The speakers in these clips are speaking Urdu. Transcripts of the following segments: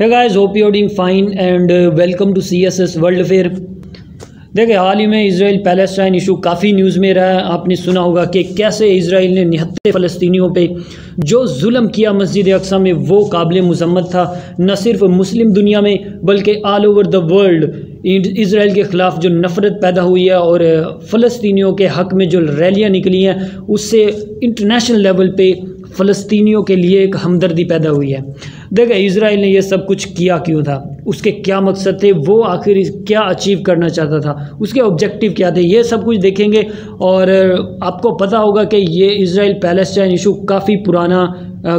Hey guys hope you doing fine and welcome to C S S world affair دیکھیں، حال ہی میں اسرائیل پیلسٹائن ایشو کافی نیوز میں رہا ہے۔ آپ نے سنا ہوگا کہ کیسے اسرائیل نے نہتے فلسطینیوں پہ جو ظلم کیا مسجد اقسام میں، وہ قابل مذمت تھا۔ نہ صرف مسلم دنیا میں، بلکہ آل اوور دا ورلڈ اسرائیل کے خلاف جو نفرت پیدا ہوئی ہے اور فلسطینیوں کے حق میں جو ریلیاں نکلی ہیں، اس سے انٹرنیشنل لیول پہ فلسطینیوں کے لیے ایک ہمدردی پیدا ہوئی ہے۔ دیکھیں اسرائیل نے یہ سب کچھ کیا کیوں تھا؟ اس کے کیا مقصد تھے؟ وہ آخر کیا اچیو کرنا چاہتا تھا؟ اس کے آبجیکٹیو کیا تھے؟ یہ سب کچھ دیکھیں گے اور آپ کو پتہ ہوگا کہ یہ اسرائیل پیلسٹائن ایشو کافی پرانا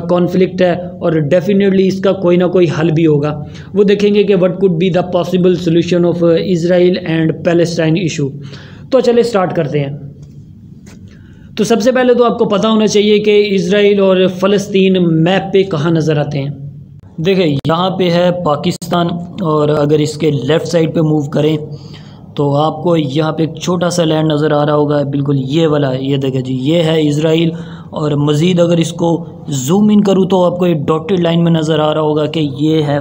کانفلکٹ ہے اور ڈیفینیٹلی اس کا کوئی نہ کوئی حل بھی ہوگا۔ وہ دیکھیں گے کہ what could be the possible solution of Israel and Palestine issue تو چلے اسٹارٹ کرتے ہیں۔ تو سب سے پہلے تو آپ کو پتہ ہونا چاہیے کہ اسرائیل اور فلسطین میپ پہ کہاں نظر آتے ہیں۔ دیکھیں، یہاں پہ ہے پاکستان اور اگر اس کے لیفٹ سائڈ پہ موو کریں تو آپ کو یہاں پہ ایک چھوٹا سا لینڈ نظر آ رہا ہوگا۔ بالکل یہ والا، یہ دیکھیں جی یہ ہے اسرائیل اور مزید اگر اس کو زوم ان کروں تو آپ کو ایک ڈاٹڈ لائن میں نظر آ رہا ہوگا کہ یہ ہے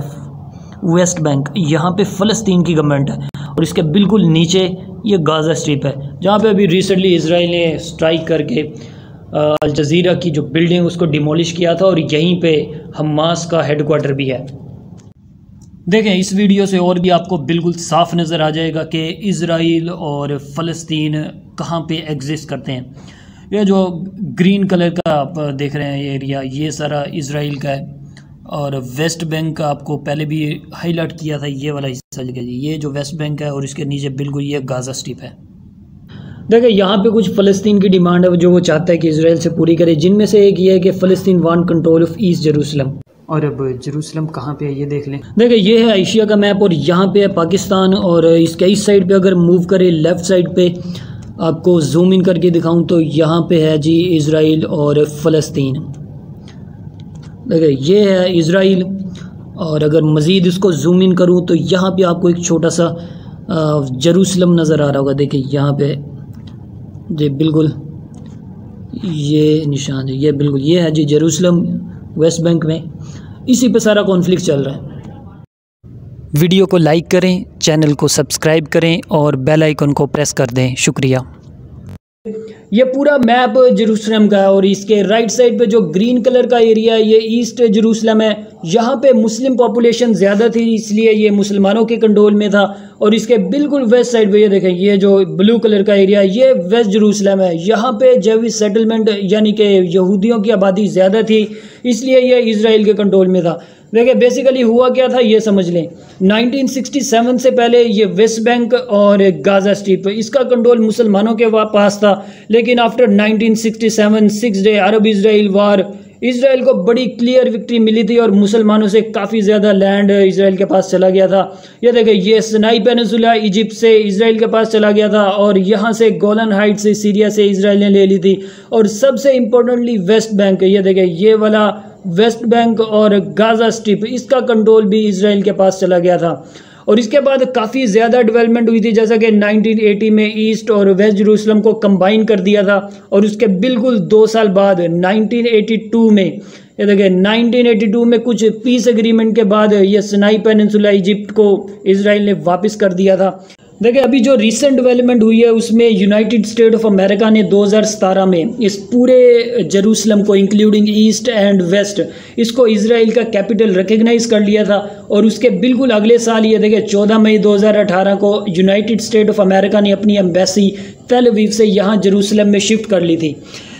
ویسٹ بینک یہاں پہ فلسطین کی گورنمنٹ ہے اور اس کے بالکل نیچے یہ گازہ اسٹریپ ہے۔ جہاں پہ ابھی ریسنٹلی اسرائیل نے اسٹرائک کر کے الجزیرہ کی جو بلڈنگ اس کو ڈیمولش کیا تھا اور یہیں پہ حماس کا ہیڈ کوارٹر بھی ہے۔ دیکھیں، اس ویڈیو سے اور بھی آپ کو بالکل صاف نظر آ جائے گا کہ اسرائیل اور فلسطین کہاں پہ ایگزسٹ کرتے ہیں۔ یہ جو گرین کلر کا آپ دیکھ رہے ہیں یہ ایریا یہ سارا اسرائیل کا ہے۔ اور ویسٹ بینک کا آپ کو پہلے بھی ہائی لائٹ کیا تھا، یہ والا حصہ جی یہ جو ویسٹ بینک ہے اور اس کے نیچے بالکل یہ گازا اسٹیپ ہے۔ دیکھیں یہاں پہ کچھ فلسطین کی ڈیمانڈ ہے جو وہ چاہتا ہے کہ اسرائیل سے پوری کرے جن میں سے ایک یہ ہے کہ فلسطین want control of East Jerusalem. اور اب جروسلم کہاں پہ ہے یہ دیکھ لیں۔ دیکھیں یہ ہے ایشیا کا میپ اور یہاں پہ ہے پاکستان اور اس کے اس سائڈ پہ اگر موو کرے لیفٹ سائڈ پہ آپ کو زوم ان کر کے دکھاؤں تو یہاں پہ ہے جی اسرائیل اور فلسطین۔ دیکھیں یہ ہے اسرائیل اور اگر مزید اس کو زوم ان کروں تو یہاں پہ آپ کو ایک چھوٹا سا جروسلم نظر آ رہا ہوگا۔ دیکھیں یہاں پہ جی بالکل۔ یہ نشان ہے، یہ بالکل۔ یہ ہے جی جیروسلم ویسٹ بینک میں۔ اسی پہ سارا کانفلکٹ چل رہا ہے۔ ویڈیو کو لائک کریں، چینل کو سبسکرائب کریں اور بیل آئیکن کو پریس کر دیں۔ شکریہ۔ یہ پورا میپ جروسلم کا ہے اور اس کے رائٹ سائڈ پہ جو گرین کلر کا ایریا ہے، یہ ایسٹ جروسلم ہے۔ یہاں پہ مسلم پاپولیشن زیادہ تھی، اس لیے یہ مسلمانوں کے کنٹرول میں تھا۔ اور اس کے بالکل ویسٹ سائڈ پہ یہ دیکھیں، یہ جو بلو کلر کا ایریا یہ ویسٹ جروسلم ہے۔ یہاں پہ جیوی سیٹلمنٹ یعنی کہ یہودیوں کی آبادی زیادہ تھی، اس لیے یہ اسرائیل کے کنٹرول میں تھا۔ دیکھیں بیسیکلی ہوا کیا تھا یہ سمجھ لیں۔ نائنٹین سکسٹی سیون سے پہلے یہ ویسٹ بینک اور گازا اسٹریپ اس کا کنٹرول مسلمانوں کے پاس تھا۔ لیکن after nineteen sixty seven six day Arab Israel war Israel کو بڑی کلیئر وکٹری ملی تھی اور مسلمانوں سے کافی زیادہ لینڈ اسرائیل کے پاس چلا گیا تھا۔ یہ دیکھیں، یہ سنائی پینسولا ایجپٹ سے اسرائیل کے پاس چلا گیا تھا اور یہاں سے گولن ہائٹ سے سیریا سے اسرائیل نے لے لی تھی۔ اور سب سے امپورٹنٹلی ویسٹ بینک یہ دیکھیں، یہ والا ویسٹ بینک اور گازا سٹپ اس کا کنٹرول بھی اسرائیل کے پاس چلا گیا تھا۔ اور اس کے بعد کافی زیادہ ڈیولپمنٹ ہوئی تھی، جیسا کہ نائنٹین ایٹی میں ایسٹ اور ویسٹ جروسلم کو کمبائن کر دیا تھا۔ اور اس کے بالکل دو سال بعد نائنٹین ایٹی ٹو میں یہ دیکھیں نائنٹین ایٹی ٹو میں کچھ پیس اگریمنٹ کے بعد یہ سنائی پیننسولا ایجپٹ کو اسرائیل نے واپس کر دیا تھا۔ دیکھیں، ابھی جو ریسنٹ ڈیولپمنٹ ہوئی ہے، اس میں یونائٹڈ اسٹیٹ آف امریکہ نے دو ہزار ستارہ میں اس پورے جروسلم کو انکلیوڈنگ ایسٹ اینڈ ویسٹ اس کو اسرائیل کا کیپٹل ریکگنائز کر لیا تھا۔ اور اس کے بالکل اگلے سال یہ دیکھیں، چودہ مئی دو ہزار اٹھارہ کو یونائٹڈ اسٹیٹ آف امریکہ نے اپنی امبیسی تیل ویو سے یہاں جروسلم میں شفٹ کر لی تھی۔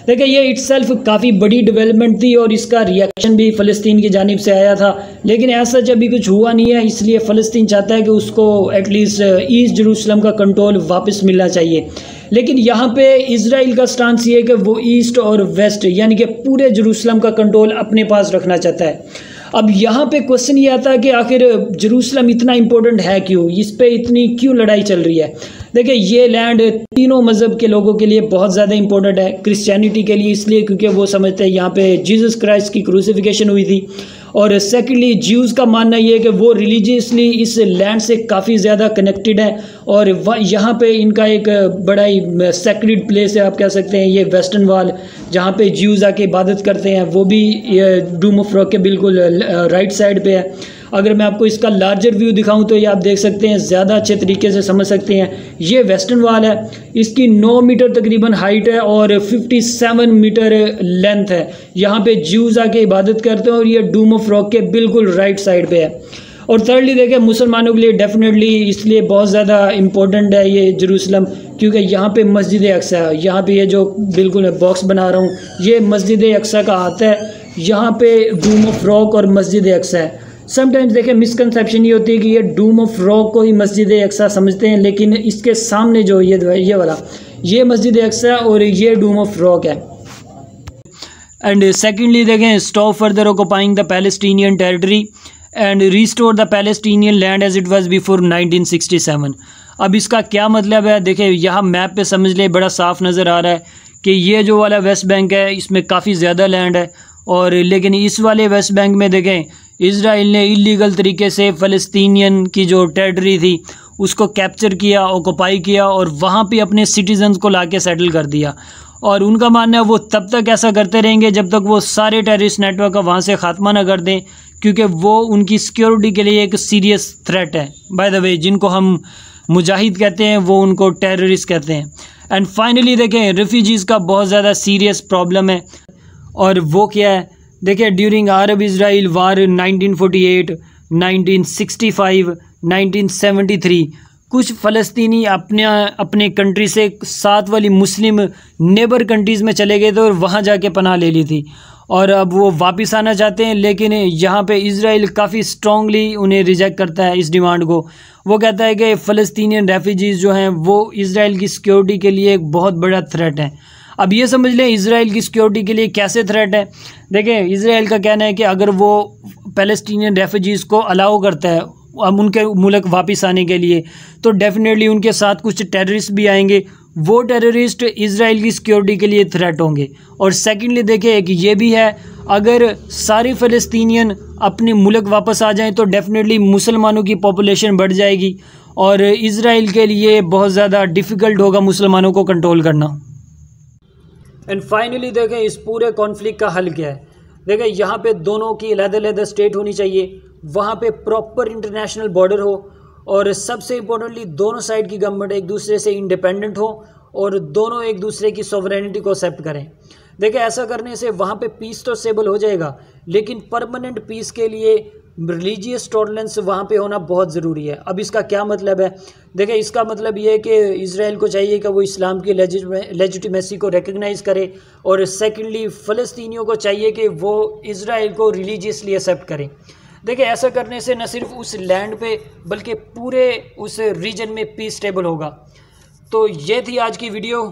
دیکھیں، یہ اٹ سیلف کافی بڑی ڈیولپمنٹ تھی اور اس کا ریاکشن بھی فلسطین کی جانب سے آیا تھا۔ لیکن ایسا جب بھی کچھ ہوا نہیں ہے، اس لیے فلسطین چاہتا ہے کہ اس کو ایٹ لیسٹ ایسٹ جروسلم کا کنٹرول واپس ملنا چاہیے۔ لیکن یہاں پہ اسرائیل کا سٹانس یہ ہے کہ وہ ایسٹ اور ویسٹ یعنی کہ پورے جروسلم کا کنٹرول اپنے پاس رکھنا چاہتا ہے۔ اب یہاں پہ کوسچن یہ آتا ہے کہ آخر جروسلم اتنا امپورٹنٹ ہے کیوں؟ اس پہ اتنی کیوں لڑائی چل رہی ہے؟ دیکھیں یہ لینڈ تینوں مذہب کے لوگوں کے لیے بہت زیادہ امپورٹنٹ ہے کرسچینٹی کے لیے اس لیے، کیونکہ وہ سمجھتے ہیں یہاں پہ جیزس کرائسٹ کی کروسیفیکیشن ہوئی تھی۔ اور سیکنڈلی جیوز کا ماننا یہ ہے کہ وہ ریلیجیسلی اس لینڈ سے کافی زیادہ کنیکٹڈ ہیں اور یہاں پہ ان کا ایک بڑا ہی سیکریڈ پلیس ہے، آپ کہہ سکتے ہیں، یہ ویسٹرن وال جہاں پہ جیوز آ کے عبادت کرتے ہیں، وہ بھی ڈوم آف راک کے بالکل uh, رائٹ سائڈ پہ ہے۔ اگر میں آپ کو اس کا لارجر ویو دکھاؤں تو یہ آپ دیکھ سکتے ہیں زیادہ اچھے طریقے سے سمجھ سکتے ہیں۔ یہ ویسٹرن وال ہے۔ اس کی نو میٹر تقریباً ہائٹ ہے اور ففٹی سیون میٹر لینتھ ہے۔ یہاں پہ جیوز آ کے عبادت کرتے ہیں اور یہ ڈوم آف راک کے بالکل رائٹ سائڈ پہ ہے۔ اور تھرڈلی دیکھیں، مسلمانوں کے لیے ڈیفینیٹلی اس لیے بہت زیادہ امپورٹنٹ ہے یہ جروسلم کیونکہ یہاں پہ مسجد اقسا ہے۔ یہاں پہ یہ جو بالکل میں باکس بنا رہا ہوں، یہ مسجد اقسا کا آتا ہے۔ یہاں پہ ڈوم آف راک اور مسجد اقسا ہے۔ سم ٹائمز دیکھیں مسکنسیپشن یہ ہوتی ہے کہ یہ ڈوم آف راک کو ہی مسجد اقسا سمجھتے ہیں، لیکن اس کے سامنے جو یہ یہ والا، یہ مسجد اقسا اور یہ ڈوم آف راک ہے۔ اینڈ سیکنڈلی دیکھیں stop further occupying the Palestinian territory and restore the Palestinian land as it was before nineteen sixty seven اب اس کا کیا مطلب ہے؟ دیکھیں، یہاں میپ پہ سمجھ لیں، بڑا صاف نظر آ رہا ہے کہ یہ جو والا ویسٹ بینک ہے، اس میں کافی زیادہ لینڈ ہے اور لیکن اس والے ویسٹ بینک میں دیکھیں اسرائیل نے انلیگل طریقے سے فلسطینین کی جو ٹیریٹری تھی، اس کو کیپچر کیا اوکوپائی کیا اور وہاں پہ اپنے سٹیزنز کو لا کے سیٹل کر دیا۔ اور ان کا ماننا ہے وہ تب تک ایسا کرتے رہیں گے جب تک وہ سارے ٹیررسٹ نیٹ ورک کا وہاں سے خاتمہ نہ کر دیں، کیونکہ وہ ان کی سیکیورٹی کے لیے ایک سیریس تھریٹ ہے۔ بائی دا وے جن کو ہم مجاہد کہتے ہیں، وہ ان کو ٹیررسٹ کہتے ہیں۔ اینڈ فائنلی دیکھیں ریفیوجیز کا بہت زیادہ سیریس پرابلم ہے۔ اور وہ کیا ہے؟ دیکھیں during Arab Israel war nineteen forty eight nineteen sixty five nineteen seventy three کچھ فلسطینی اپنے اپنے کنٹری سے ساتھ والی مسلم نیبر کنٹریز میں چلے گئے تھے اور وہاں جا کے پناہ لے لی تھی۔ اور اب وہ واپس آنا چاہتے ہیں، لیکن یہاں پہ اسرائیل کافی اسٹرانگلی انہیں ریجیکٹ کرتا ہے اس ڈیمانڈ کو۔ وہ کہتا ہے کہ فلسطینین ریفیوجیز جو ہیں، وہ اسرائیل کی سیکیورٹی کے لیے ایک بہت بڑا تھریٹ ہے اب یہ سمجھ لیں اسرائیل کی سیکیورٹی کے لیے کیسے تھریٹ ہے۔ دیکھیں، اسرائیل کا کہنا ہے کہ اگر وہ پیلسٹینین ریفیوجیز کو الاؤ کرتا ہے اب ان کے ملک واپس آنے کے لیے، تو ڈیفینیٹلی ان کے ساتھ کچھ ٹیررسٹ بھی آئیں گے۔ وہ ٹیررسٹ اسرائیل کی سیکیورٹی کے لیے تھریٹ ہوں گے۔ اور سیکنڈلی دیکھیں ایک یہ بھی ہے، اگر ساری فلسطینین اپنی ملک واپس آ جائیں تو ڈیفینیٹلی مسلمانوں کی پاپولیشن بڑھ جائے گی۔ اور اسرائیل کے لیے بہت زیادہ ڈیفیکلٹ ہوگا مسلمانوں کو کنٹرول کرنا۔ اینڈ فائنلی دیکھیں، اس پورے کانفلکٹ کا حل کیا ہے۔ دیکھیں، یہاں پہ دونوں کی علیحدہ علیحدہ اسٹیٹ ہونی چاہیے۔ وہاں پہ پراپر انٹرنیشنل بارڈر ہو اور سب سے امپورٹنٹلی دونوں سائڈ کی گورنمنٹ ایک دوسرے سے انڈیپینڈنٹ ہو اور دونوں ایک دوسرے کی سوورینٹی کو ایکسیپٹ کریں۔ دیکھیں، ایسا کرنے سے وہاں پہ پیس تو سیبل ہو جائے گا، لیکن پرماننٹ پیس کے لیے ریلیجیس ٹولرنس وہاں پہ ہونا بہت ضروری ہے۔ اب اس کا کیا مطلب ہے؟ دیکھیں، اس کا مطلب یہ ہے کہ اسرائیل کو چاہیے کہ وہ اسلام کی لیجیٹیمیسی کو ریکگنائز کرے اور سیکنڈلی فلسطینیوں کو چاہیے کہ وہ اسرائیل کو ریلیجیسلی ایکسیپٹ کریں۔ دیکھیں، ایسا کرنے سے نہ صرف اس لینڈ پہ بلکہ پورے اس ریجن میں پیس ٹیبل ہوگا۔ تو یہ تھی آج کی ویڈیو